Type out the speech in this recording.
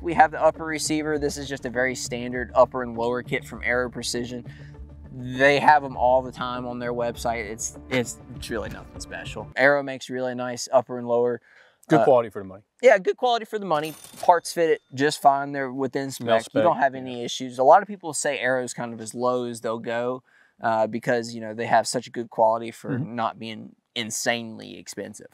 we have the upper receiver. This is just a very standard upper and lower kit from Aero Precision. They have them all the time on their website. It's it's, it's really nothing special. Aero makes really nice upper and lower. Good Uh, quality for the money. Yeah, good quality for the money. Parts fit it just fine. They're within spec. spec. You don't have any issues. A lot of people say Aero's kind of as low as they'll go uh, because you know they have such a good quality for Mhm. not being insanely expensive.